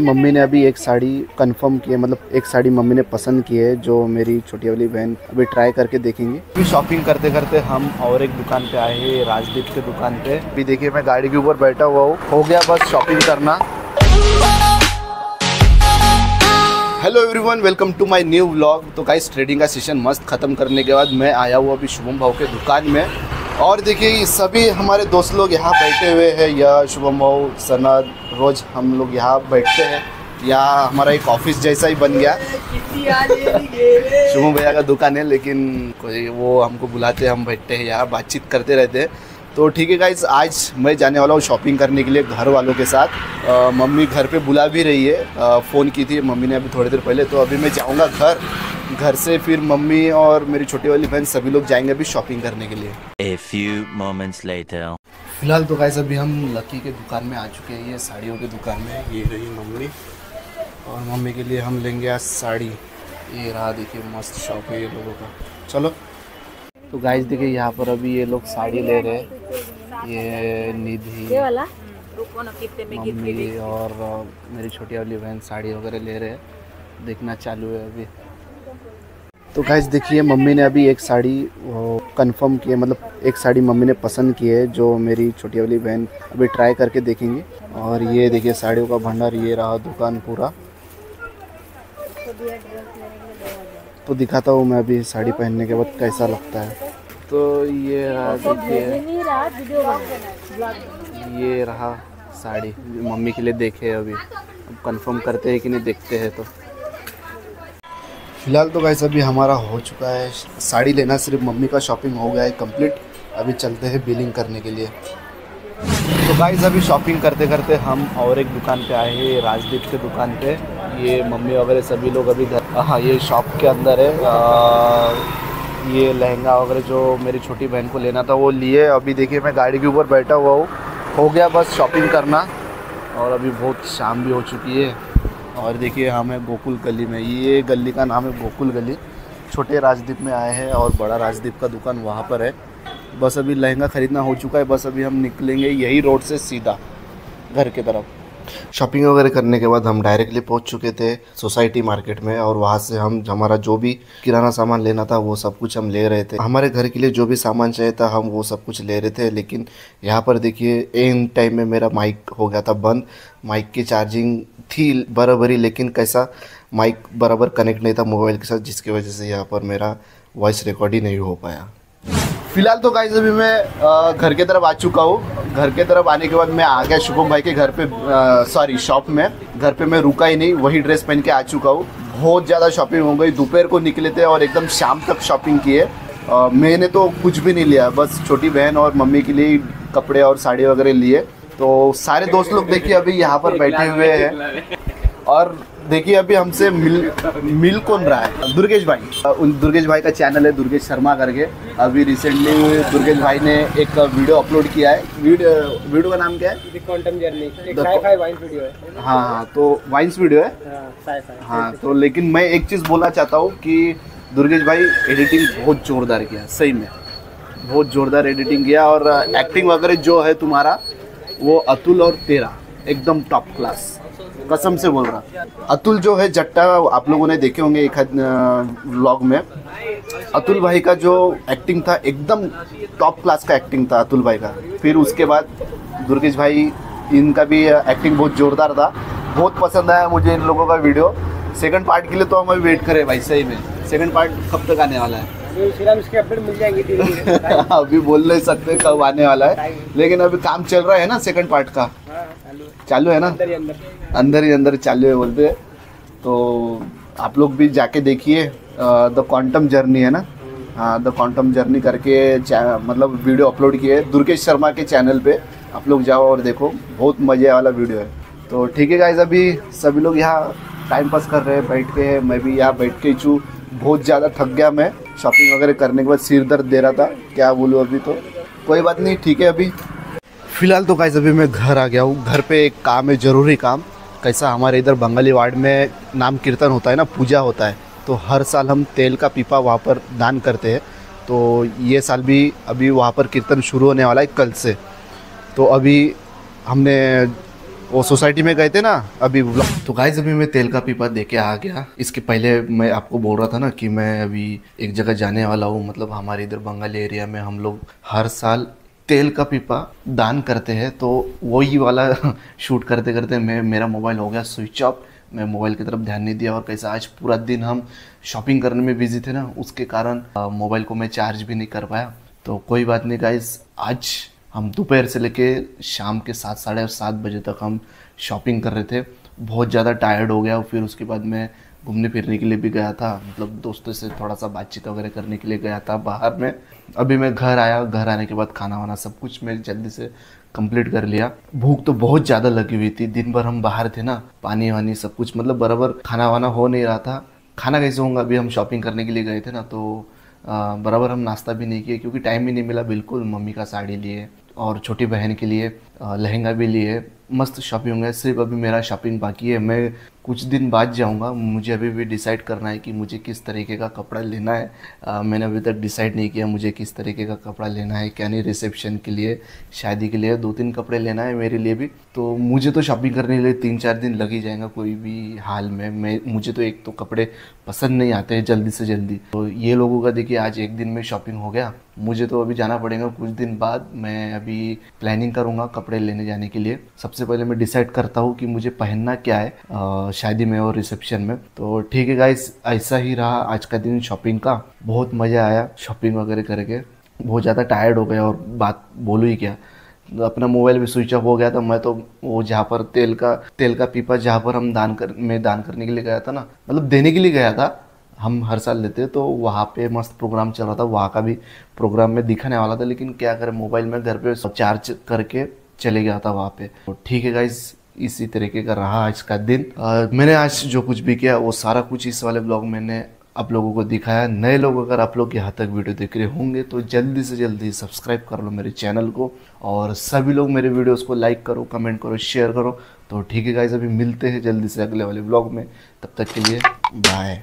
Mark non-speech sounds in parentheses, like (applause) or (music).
Mummy ने अभी एक साड़ी कंफर्म की है मतलब एक साड़ी मम्मी ने पसंद की है, जो मेरी छोटी वाली बहन अभी ट्राई करके देखेंगे। अभी शॉपिंग करते करते हम और एक दुकान पे आए हैं, राजदीप के दुकान पे। अभी देखिए, मैं गाड़ी के ऊपर बैठा हुआ हूँ। हो गया बस शॉपिंग करना। Hello everyone welcome to my new vlog तो गाइस ट्रेडिंग का सेशन मस्त ख़त्म करने के बाद मैं आया हुआ अभी शुभम भाव के दुकान में। और देखिए सभी हमारे दोस्त लोग यहाँ बैठे हुए हैं। या शुभम भाव सनद, रोज़ हम लोग यहाँ बैठते हैं। या हमारा एक ऑफ़िस जैसा ही बन गया। शुभम भैया का दुकान है, लेकिन कोई वो हमको बुलाते, हम बैठते हैं यहाँ, बातचीत करते रहते हैं। तो ठीक है गाइज़ आज मैं जाने वाला हूँ शॉपिंग करने के लिए घर वालों के साथ। अ, मम्मी घर पे बुला भी रही है। फ़ोन की थी मम्मी ने अभी थोड़ी देर पहले तो अभी मैं जाऊँगा घर। घर से फिर मम्मी और मेरी छोटी वाली बहन सभी लोग जाएँगे अभी शॉपिंग करने के लिए। A few moments later. फ़िलहाल तो गाइस अभी हम लकी के दुकान में आ चुके हैं ये साड़ियों की दुकान में। ये रही मम्मी। और मम्मी के लिए हम लेंगे आज साड़ी। ये रहा देखिए मस्त शॉप है ये लोगों का। चलो। तो गाइस देखिए यहाँ पर अभी ये लोग साड़ी ले रहे हैं। ये निधि मम्मी और मेरी छोटी वाली बहन साड़ी वगैरह ले रहे हैं। देखना चालू है अभी। तो गाइस देखिए मम्मी ने अभी एक साड़ी कंफर्म की है मतलब एक साड़ी मम्मी ने पसंद की है जो मेरी छोटी वाली बहन अभी ट्राई करके देखेंगी। और ये देखिए साड़ियों का भंडार ये रहा दुकान पूरा। तो दिखाता हूँ मैं अभी साड़ी पहनने के बाद कैसा लगता है। तो ये रहा देखिए। ये रहा साड़ी। मम्मी के लिए देखे अभी। अब कंफर्म करते हैं कि नहीं, देखते हैं तो। फ़िलहाल तो गाइस अभी हमारा हो चुका है। साड़ी लेना सिर्फ़ मम्मी का शॉपिंग हो गया है कंप्लीट अभी चलते हैं बिलिंग करने के लिए। तो गाइस अभी शॉपिंग करते करते हम और एक दुकान पे आए हैं, राजदीप के दुकान पे। ये मम्मी वगैरह सभी लोग अभी घर हाँ ये शॉप के अंदर है। आ, ये लहंगा वगैरह जो मेरी छोटी बहन को लेना था वो लिए। अभी देखिए मैं गाड़ी के ऊपर बैठा हुआ हूँ। हो गया बस शॉपिंग करना। और अभी बहुत शाम भी हो चुकी है। और देखिए हम हैं गोकुल गली में ये गली का नाम है गोकुल गली। छोटे राजदीप में आए हैं और बड़ा राजदीप का दुकान वहाँ पर है। बस अभी लहंगा ख़रीदना हो चुका है। बस अभी हम निकलेंगे यही रोड से सीधा घर के तरफ़। शॉपिंग वगैरह करने के बाद हम डायरेक्टली पहुँच चुके थे सोसाइटी मार्केट में और वहाँ से हम हमारा जो भी किराना सामान लेना था, वो सब कुछ हम ले रहे थे। हमारे घर के लिए जो भी सामान चाहिए था, हम वो सब कुछ ले रहे थे। लेकिन यहाँ पर देखिए एन टाइम में मेरा माइक हो गया था बंद। माइक की चार्जिंग थी बराबरी, लेकिन कैसा माइक बराबर कनेक्ट नहीं था मोबाइल के साथ, जिसकी वजह से यहाँ पर मेरा वॉइस रिकॉर्ड ही नहीं हो पाया। फ़िलहाल तो गाइज़ अभी मैं घर के तरफ़ आ चुका हूँ। घर के तरफ़ आने के बाद मैं आ गया शुभम भाई के घर पे सॉरी शॉप में। घर पे मैं रुका ही नहीं, वही ड्रेस पहन के आ चुका हूँ। बहुत ज़्यादा शॉपिंग हो गई। दोपहर को निकले थे और एकदम शाम तक शॉपिंग किए। मैंने तो कुछ भी नहीं लिया, बस छोटी बहन और मम्मी के लिए कपड़े और साड़ी वगैरह लिए। तो सारे दोस्त लोग देखिए, अभी यहाँ पर बैठे हुए हैं। और देखिए अभी हमसे मिल मिल कौन रहा है? दुर्गेश भाई। उन दुर्गेश भाई का चैनल है दुर्गेश शर्मा करके। अभी रिसेंटली दुर्गेश भाई ने एक वीडियो अपलोड किया है। वीडियो वीडियो का नाम क्या है? क्वांटम जर्नी वीडियो है। हाँ हाँ तो वाइन्स वीडियो है? हाँ हाँ तो लेकिन मैं एक चीज़ बोलना चाहता हूँ कि दुर्गेश भाई एडिटिंग बहुत जोरदार किया सही में। बहुत जोरदार एडिटिंग किया और एक्टिंग वगैरह जो है तुम्हारा वो अतुल और तेरा। एकदम टॉप क्लास कसम से बोल रहा। अतुल जो है जट्टा आप लोगों ने देखे होंगे एक व्लॉग में। अतुल भाई का जो एक्टिंग था एकदम टॉप क्लास का एक्टिंग था अतुल भाई का। फिर उसके बाद दुर्गेश भाई इनका भी एक्टिंग बहुत जोरदार था। बहुत पसंद आया मुझे इन लोगों का वीडियो सेकंड पार्ट के लिए तो हम अभी वेट करें भाई सही में। सेकंड पार्ट कब तक आने वाला है? अभी अपडेट मिल जाएँगे धीरे धीरे। (laughs) अभी बोल नहीं सकते कब आने वाला है। लेकिन अभी काम चल रहा है ना सेकंड पार्ट का। हाँ। चालू है ना? अंदर ही अंदर। अंदर ही अंदर चालू है बोलते। तो आप लोग भी जाके देखिए द क्वांटम जर्नी है ना? हाँ द क्वांटम जर्नी करके मतलब वीडियो अपलोड किए दुर्गेश शर्मा के चैनल पे आप लोग जाओ और देखो। बहुत मज़े वाला वीडियो है। तो ठीक है गाइज़ अभी सभी लोग यहाँ टाइम पास कर रहे हैं बैठ के मैं भी यहाँ बैठ के ही बहुत ज़्यादा थक गया मैं। शॉपिंग वगैरह करने के बाद सिर दर्द दे रहा था। क्या बोलूँ अभी तो? कोई बात नहीं ठीक है अभी। फ़िलहाल तो गाइस अभी मैं घर आ गया हूँ। घर पे एक काम है, ज़रूरी काम। कैसा हमारे इधर बंगाली वार्ड में नाम कीर्तन होता है ना, पूजा होता है तो हर साल हम तेल का पीपा वहाँ पर दान करते हैं। तो ये साल भी अभी वहाँ पर कीर्तन शुरू होने वाला है कल से। तो अभी हमने वो सोसाइटी में गए थे ना, अभी तो गाइज़ अभी मैं तेल का पीपा दे के आ गया। इसके पहले मैं आपको बोल रहा था ना कि मैं अभी एक जगह जाने वाला हूँ। मतलब हमारे इधर बंगाली एरिया में हम लोग हर साल तेल का पीपा दान करते हैं तो वही वाला (laughs) शूट करते करते मैं, मेरा मोबाइल हो गया स्विच ऑफ़। मैं मोबाइल की तरफ़ ध्यान नहीं दिया और कैसा आज पूरा दिन हम शॉपिंग करने में बिज़ी थे ना, उसके कारण मोबाइल को मैं चार्ज भी नहीं कर पाया। तो कोई बात नहीं गाइस आज हम दोपहर से लेके शाम के सात, साढ़े सात बजे तक हम शॉपिंग कर रहे थे। बहुत ज़्यादा टायर्ड हो गया फिर उसके बाद मैं घूमने फिरने के लिए भी गया था। मतलब दोस्तों से थोड़ा सा बातचीत वगैरह करने के लिए गया था बाहर में। अभी मैं घर आया, घर आने के बाद खाना वाना सब कुछ मैं जल्दी से कंप्लीट कर लिया। भूख तो बहुत ज़्यादा लगी हुई थी। दिन भर हम बाहर थे ना, पानी वानी सब कुछ मतलब बराबर खाना वाना हो नहीं रहा था। खाना कैसे होगा? अभी हम शॉपिंग करने के लिए गए थे ना तो बराबर हम नाश्ता भी नहीं किए क्योंकि टाइम भी नहीं मिला बिल्कुल मम्मी का साड़ी लिए और छोटी बहन के लिए लहंगा भी लिए। मस्त शॉपिंग है सिर्फ़ अभी मेरा शॉपिंग बाकी है। मैं कुछ दिन बाद जाऊँगा। मुझे अभी भी डिसाइड करना है कि मुझे किस तरीके का कपड़ा लेना है। आ, मैंने अभी तक डिसाइड नहीं किया मुझे किस तरीके का कपड़ा लेना है क्या नहीं रिसेप्शन के लिए शादी के लिए दो तीन कपड़े लेना है मेरे लिए भी। तो मुझे तो शॉपिंग करने के लिए तीन चार दिन लग ही जाएगा कोई भी हाल में। मैं मुझे तो एक तो कपड़े पसंद नहीं आते हैं जल्दी से जल्दी। तो ये लोगों का देखिए आज एक दिन में शॉपिंग हो गया। मुझे तो अभी जाना पड़ेगा कुछ दिन बाद। मैं अभी प्लानिंग करूँगा कपड़े लेने जाने के लिए। सबसे पहले मैं डिसाइड करता हूँ कि मुझे पहनना क्या है। शादी में और रिसेप्शन में। तो ठीक है गाइस ऐसा ही रहा आज का दिन शॉपिंग का। बहुत मज़ा आया शॉपिंग वगैरह करके। बहुत ज़्यादा टायर्ड हो गया और बात बोलूँ ही क्या। अपना मोबाइल भी स्विच ऑफ़ हो गया था। मैं तो वो जहाँ पर तेल का तेल का पीपा जहाँ पर हम दान कर, में दान करने के लिए गया था ना। मतलब देने के लिए गया था। हम हर साल लेते तो वहाँ पे मस्त प्रोग्राम चल रहा था। वहाँ का भी प्रोग्राम में दिखाने वाला था। लेकिन क्या करें मोबाइल में घर पे चार्ज करके चले गया था वहाँ पे। तो ठीक है गाइज़ इसी तरीके का रहा आज का दिन। अ, मैंने आज जो कुछ भी किया वो सारा कुछ इस वाले ब्लॉग मैंने आप लोगों को दिखाया। नए लोग अगर आप लोग यहाँ तक वीडियो देख रहे होंगे तो जल्दी से जल्दी सब्सक्राइब कर लो मेरे चैनल को और सभी लोग मेरे वीडियोस को लाइक करो कमेंट करो शेयर करो। तो ठीक है गाइज़ अभी मिलते हैं जल्दी से अगले वाले ब्लॉग में। तब तक के लिए बाय